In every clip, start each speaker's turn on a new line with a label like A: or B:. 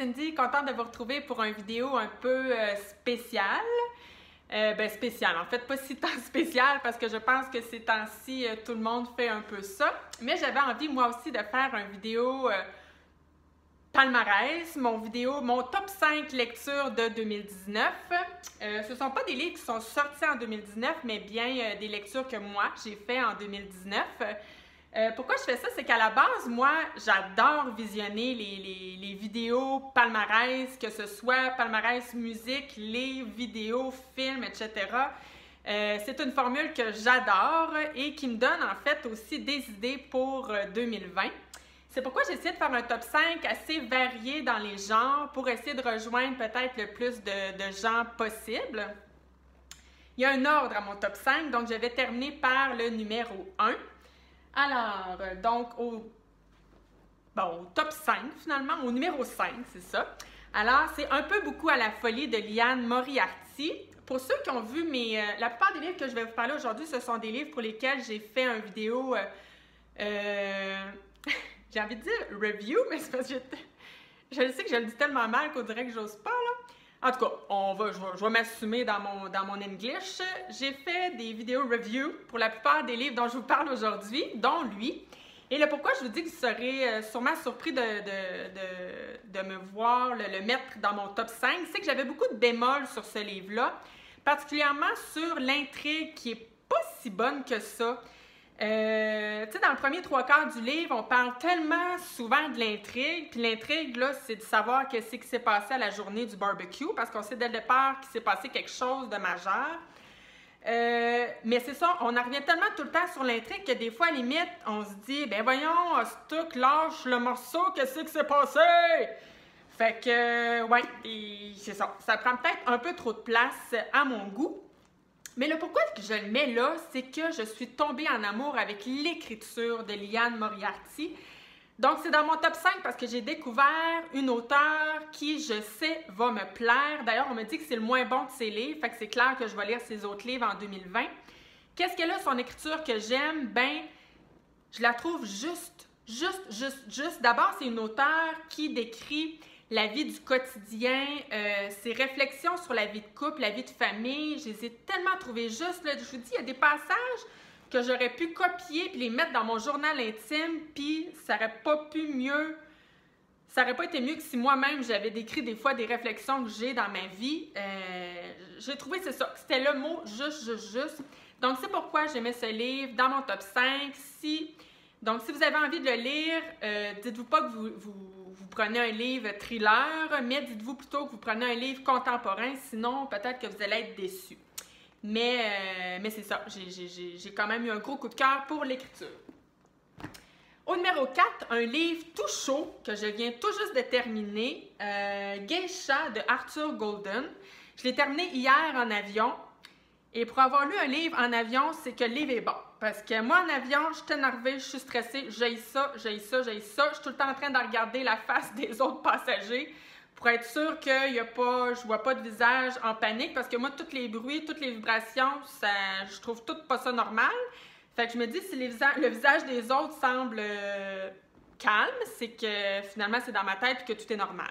A: Cindy, contente de vous retrouver pour une vidéo un peu euh, spéciale. Euh, ben spécial, en fait, pas si tant spécial parce que je pense que ces temps-ci, euh, tout le monde fait un peu ça. Mais j'avais envie, moi aussi, de faire une vidéo palmarès, mon vidéo, mon top 5 lectures de 2019. Euh, ce ne sont pas des livres qui sont sortis en 2019, mais bien des lectures que moi, j'ai fait en 2019. Euh, pourquoi je fais ça? C'est qu'à la base, moi, j'adore visionner les, vidéos palmarès, que ce soit palmarès musique, livres, vidéos, films, etc. Euh, c'est une formule que j'adore et qui me donne en fait aussi des idées pour 2020. C'est pourquoi j'ai essayé de faire un top 5 assez varié dans les genres pour essayer de rejoindre peut-être le plus de, de gens possible. Il y a un ordre à mon top 5, donc je vais terminer par le numéro 1. Alors, donc, au, top 5, finalement, au numéro 5, c'est ça. Alors, c'est un peu beaucoup à la folie de Liane Moriarty. Pour ceux qui ont vu mes... Euh, la plupart des livres que je vais vous parler aujourd'hui, ce sont des livres pour lesquels j'ai fait une vidéo... Euh, euh, j'ai envie de dire review, mais c'est parce que je, je sais que je le dis tellement mal qu'on dirait que j'ose pas. En tout cas, on va, je vais, m'assumer dans mon, dans mon English. J'ai fait des vidéos review pour la plupart des livres dont je vous parle aujourd'hui, dont lui. Et le pourquoi je vous dis que vous serez sûrement surpris de, de, de, de me voir le, le, mettre dans mon top 5, c'est que j'avais beaucoup de bémols sur ce livre-là, particulièrement sur l'intrigue qui est pas si bonne que ça. Euh, dans le premier trois quarts du livre, on parle tellement souvent de l'intrigue. Puis l'intrigue, là, c'est de savoir qu'est-ce qui s'est passé à la journée du barbecue, parce qu'on sait dès le départ qu'il s'est passé quelque chose de majeur. Euh, mais c'est ça, on en revient tellement tout le temps sur l'intrigue que des fois, à limite, on se dit, ben voyons, Stuck, lâche le morceau, qu'est-ce qui s'est passé? Fait que, ouais, c'est ça. Ça prend peut-être un peu trop de place à mon goût. Mais le pourquoi que je le mets là, c'est que je suis tombée en amour avec l'écriture de Liane Moriarty. Donc, c'est dans mon top 5 parce que j'ai découvert une auteure qui, je sais, va me plaire. D'ailleurs, on me dit que c'est le moins bon de ses livres, fait que c'est clair que je vais lire ses autres livres en 2020. Qu'est-ce qu'elle a, son écriture que j'aime? Ben, je la trouve juste, juste, juste, juste. D'abord, c'est une auteure qui décrit la vie du quotidien, euh, ses réflexions sur la vie de couple, la vie de famille. Je les ai tellement trouvées justes. Là. Je vous dis, il y a des passages que j'aurais pu copier puis les mettre dans mon journal intime, puis ça n'aurait pas pu mieux. Ça n'aurait pas été mieux que si moi-même j'avais décrit des fois des réflexions que j'ai dans ma vie. Euh, j'ai trouvé, c'est ça, c'était le mot juste, juste, juste. Donc, c'est pourquoi j'ai mis ce livre dans mon top 5. Si, donc, si vous avez envie de le lire, euh, dites-vous pas que vous, vous, prenez un livre thriller, mais dites-vous plutôt que vous prenez un livre contemporain, sinon peut-être que vous allez être déçu. Mais, euh, mais c'est ça, j'ai quand même eu un gros coup de cœur pour l'écriture. Au numéro 4, un livre tout chaud que je viens tout juste de terminer, euh, de Arthur Golden. Je l'ai terminé hier en avion. Et pour avoir lu un livre en avion, c'est que le livre est bon. Parce que moi, en avion, je suis énervée, je suis stressée, j'ai ça, j'ai ça, j'ai ça. Je suis tout le temps en train de regarder la face des autres passagers pour être sûr qu'il y a pas, je vois pas de visage en panique. Parce que moi, tous les bruits, toutes les vibrations, ça, je trouve tout pas ça normal. Fait que je me dis, si le visage des autres semble euh, calme, c'est que finalement, c'est dans ma tête que tout est normal.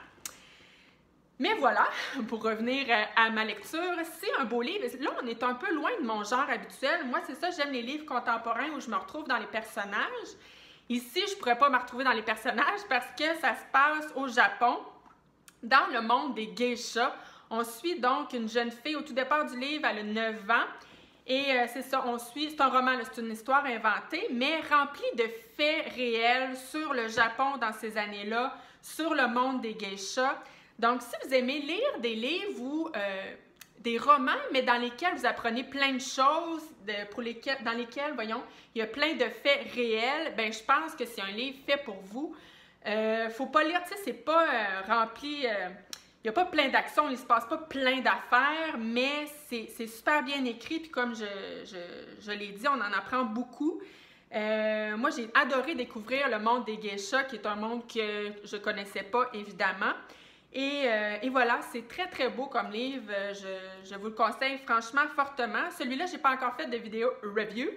A: Mais voilà, pour revenir à ma lecture, c'est un beau livre. Là, on est un peu loin de mon genre habituel. Moi, c'est ça, j'aime les livres contemporains où je me retrouve dans les personnages. Ici, je ne pourrais pas me retrouver dans les personnages parce que ça se passe au Japon, dans le monde des geishas. On suit donc une jeune fille au tout départ du livre, elle a 9 ans. Et euh, c'est ça, on suit, c'est un roman, c'est une histoire inventée, mais remplie de faits réels sur le Japon dans ces années-là, sur le monde des geishas. Donc, si vous aimez lire des livres ou euh, des romans, mais dans lesquels vous apprenez plein de choses, pour dans lesquels, voyons, il y a plein de faits réels, ben je pense que c'est un livre fait pour vous. Euh, faut pas lire, tu sais, c'est pas euh, rempli, il n'y a pas plein d'actions, il se passe pas plein d'affaires, mais c'est super bien écrit, puis comme je, l'ai dit, on en apprend beaucoup. Euh, moi, j'ai adoré découvrir le monde des geishas, qui est un monde que je connaissais pas, évidemment. Et, euh, et, voilà, c'est très très beau comme livre. Je, je vous le conseille franchement fortement. Celui-là, j'ai pas encore fait de vidéo review,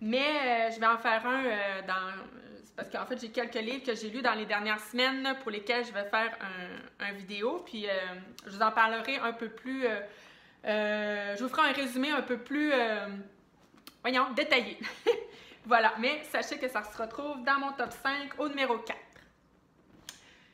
A: mais euh, je vais en faire un euh, parce qu'en fait, j'ai quelques livres que j'ai lus dans les dernières semaines pour lesquels je vais faire un, vidéo, puis euh, je vous en parlerai un peu plus, euh, euh, je vous ferai un résumé un peu plus, voyons, détaillé. voilà, mais sachez que ça se retrouve dans mon top 5 au numéro 4.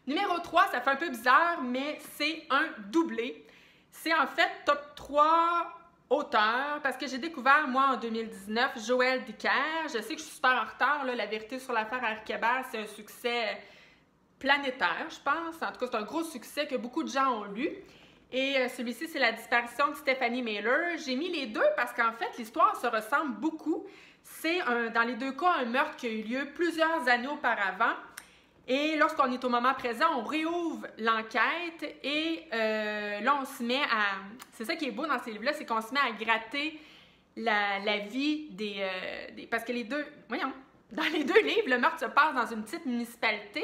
A: Numéro 3, ça fait un peu bizarre, mais c'est un doublé. C'est en fait top 3 auteur, parce que j'ai découvert, moi, en 2019, Joël Dicker. Je sais que je suis super en retard, La vérité sur l'affaire Arkebert, c'est un succès planétaire, je pense. En tout cas, c'est un gros succès que beaucoup de gens ont lu. Et euh, celui-ci, c'est la disparition de Stephanie Mailer. J'ai mis les deux parce qu'en fait, l'histoire se ressemble beaucoup. C'est dans les deux cas un meurtre qui a eu lieu plusieurs années auparavant. Et lorsqu'on est au moment présent, on réouvre l'enquête et euh, là, on se met à... C'est ça qui est beau dans ces livres-là, c'est qu'on se met à gratter la, vie euh, des, Parce que les deux... Voyons, dans les deux livres, le meurtre se passe dans une petite municipalité.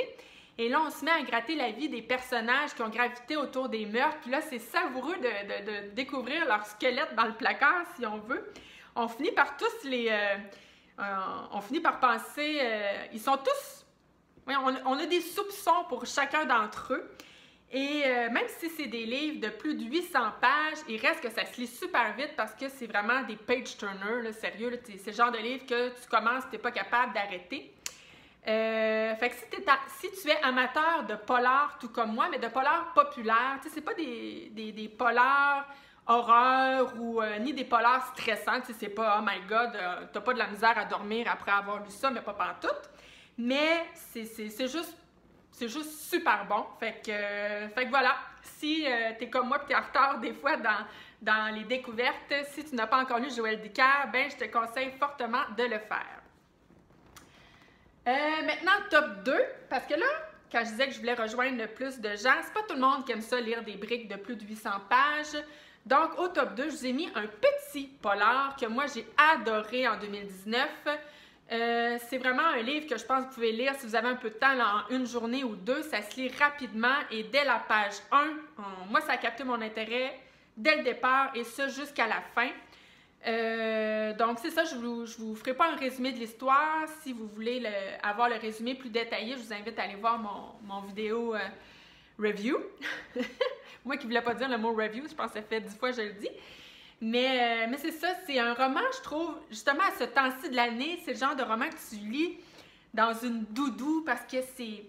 A: Et là, on se met à gratter la vie des personnages qui ont gravité autour des meurtres. Puis là, c'est savoureux de, découvrir leur squelette dans le placard, si on veut. On finit par tous les... Euh, on finit par penser... ils sont tous on, a des soupçons pour chacun d'entre eux. Et euh, même si c'est des livres de plus de 800 pages, il reste que ça se lit super vite parce que c'est vraiment des page turners, sérieux. C'est le genre de livre que tu commences, tu n'es pas capable d'arrêter. Euh, fait que si, tu es amateur de polar, tout comme moi, mais de polar populaire, tu sais, c'est pas des, des, polars horreur ou euh, ni des polars stressants, tu sais, c'est pas « Oh my God, t'as pas de la misère à dormir après avoir lu ça », mais pas tout. Mais c'est juste, juste super bon. Fait que, fait que voilà, si euh, comme moi et tu en retard des fois dans, dans les découvertes, si tu n'as pas encore lu Joël Dicker, ben je te conseille fortement de le faire. Euh, maintenant, top 2, parce que là, quand je disais que je voulais rejoindre plus de gens, c'est pas tout le monde qui aime ça lire des briques de plus de 800 pages. Donc, au top 2, je vous ai mis un petit polar que moi j'ai adoré en 2019. Euh, c'est vraiment un livre que je pense que vous pouvez lire si vous avez un peu de temps, en une journée ou deux. Ça se lit rapidement et dès la page 1, moi, ça a capté mon intérêt dès le départ et ça jusqu'à la fin. Euh, donc, c'est ça, je ne vous, vous, ferai pas un résumé de l'histoire. Si vous voulez avoir le résumé plus détaillé, je vous invite à aller voir mon, vidéo euh, review. moi qui ne voulais pas dire le mot review, je pense que ça fait dix fois que je le dis. Mais, euh, mais c'est ça, c'est un roman, je trouve, justement à ce temps-ci de l'année, c'est le genre de roman que tu lis dans une doudou parce que c'est.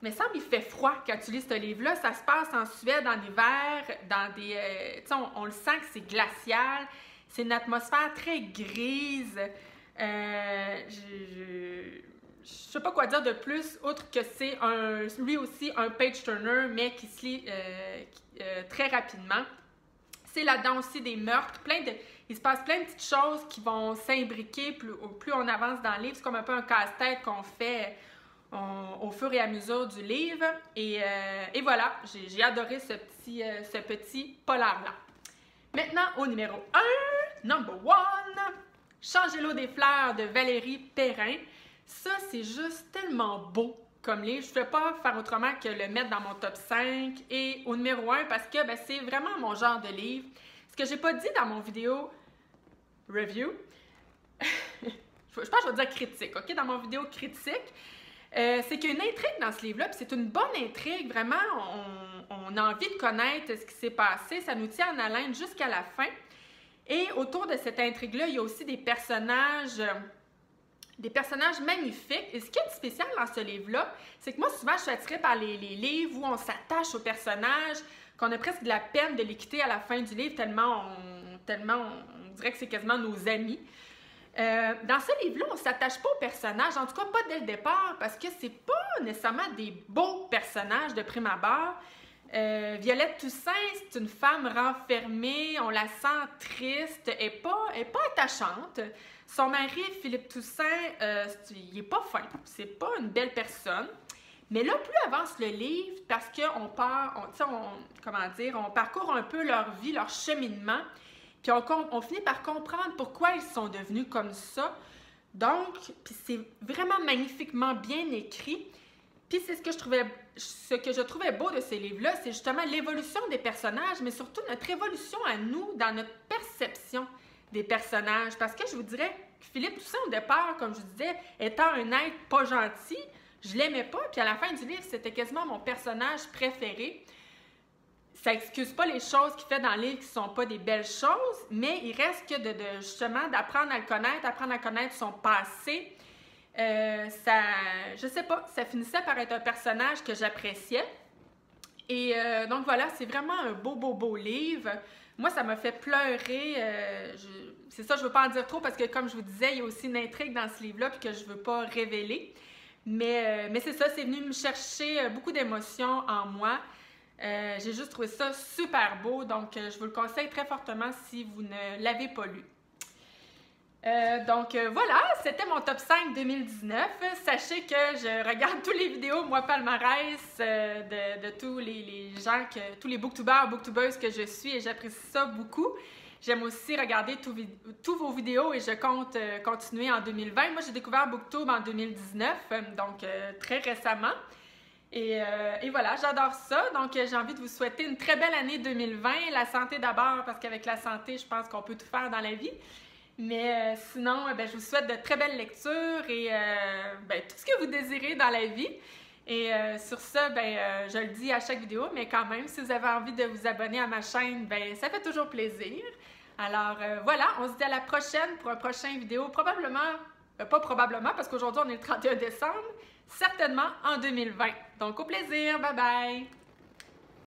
A: Mais ça il fait froid quand tu lis ce livre-là. Ça se passe en Suède en hiver, dans des. Euh, tu sais, on, le sent que c'est glacial. C'est une atmosphère très grise. Euh, je, je, sais pas quoi dire de plus, outre que c'est un, lui aussi un page turner, mais qui se lit très rapidement c'est là-dedans aussi des meurtres, plein de, il se passe plein de petites choses qui vont s'imbriquer plus, plus on avance dans le livre. C'est comme un peu un casse-tête qu'on fait au fur et à mesure du livre. Et, euh, voilà, j'ai adoré ce petit, euh, ce petit polar-là. Maintenant, au numéro 1, number one, Changer l'eau des fleurs de Valérie Perrin. Ça, c'est juste tellement beau comme livre. Je ne pouvais pas faire autrement que le mettre dans mon top 5 et au numéro 1 parce que ben, c'est vraiment mon genre de livre. Ce que j'ai pas dit dans mon vidéo review, je pense que je vais dire critique, OK? Dans mon vidéo critique, euh, c'est qu'il y a une intrigue dans ce livre-là, c'est une bonne intrigue, vraiment, on, on, a envie de connaître ce qui s'est passé, ça nous tient en haleine jusqu'à la fin. Et autour de cette intrigue-là, il y a aussi des personnages des personnages magnifiques. Et ce qui est spécial dans ce livre-là, c'est que moi, souvent, je suis attirée par les, livres où on s'attache aux personnages, qu'on a presque de la peine de les quitter à la fin du livre, tellement on, tellement on, dirait que c'est quasiment nos amis. Euh, dans ce livre-là, on s'attache pas aux personnages, en tout cas pas dès le départ, parce que c'est pas nécessairement des beaux personnages de prime abord. Euh, Violette Toussaint, c'est une femme renfermée, on la sent triste, et pas, est pas attachante. Son mari, Philippe Toussaint, euh, il est pas fin, c'est pas une belle personne. Mais là, plus avance le livre, parce qu'on part, on, comment dire, on parcourt un peu leur vie, leur cheminement, puis on, on finit par comprendre pourquoi ils sont devenus comme ça. Donc, c'est vraiment magnifiquement bien écrit. Puis c'est ce que je trouvais, ce que je trouvais beau de ces livres-là, c'est justement l'évolution des personnages, mais surtout notre évolution à nous dans notre perception des personnages. Parce que je vous dirais Philippe Toussaint, au départ, comme je vous disais, étant un être pas gentil, je l'aimais pas. Puis à la fin du livre, c'était quasiment mon personnage préféré. Ça excuse pas les choses qu'il fait dans le livre qui sont pas des belles choses, mais il reste que justement d'apprendre à le connaître, apprendre à connaître son passé. Euh, ça, je sais pas, ça finissait par être un personnage que j'appréciais. Et euh, donc voilà, c'est vraiment un beau, beau, beau livre. Moi, ça m'a fait pleurer. Euh, c'est ça, je veux pas en dire trop parce que, comme je vous disais, il y a aussi une intrigue dans ce livre-là puis que je veux pas révéler. Mais, mais c'est ça, c'est venu me chercher beaucoup d'émotions en moi. J'ai juste trouvé ça super beau, donc je vous le conseille très fortement si vous ne l'avez pas lu. Euh, donc euh, voilà, c'était mon top 5 2019. Sachez que je regarde tous les vidéos, moi palmarès, euh, de, tous les, gens, que, tous les booktubers, booktubeuses que je suis et j'apprécie ça beaucoup. J'aime aussi regarder tous vos vidéos et je compte continuer en 2020. Moi, j'ai découvert Booktube en 2019, donc très récemment. Et, et voilà, j'adore ça. Donc, j'ai envie de vous souhaiter une très belle année 2020. La santé d'abord, parce qu'avec la santé, je pense qu'on peut tout faire dans la vie. Mais euh, sinon, euh, ben, je vous souhaite de très belles lectures et euh, ben, tout ce que vous désirez dans la vie. Et sur ça, ben, je le dis à chaque vidéo, mais quand même, si vous avez envie de vous abonner à ma chaîne, ben, ça fait toujours plaisir. Alors voilà, on se dit à la prochaine pour un prochain vidéo, probablement, pas probablement, parce qu'aujourd'hui on est le 31 décembre, certainement en 2020. Donc au plaisir, bye bye!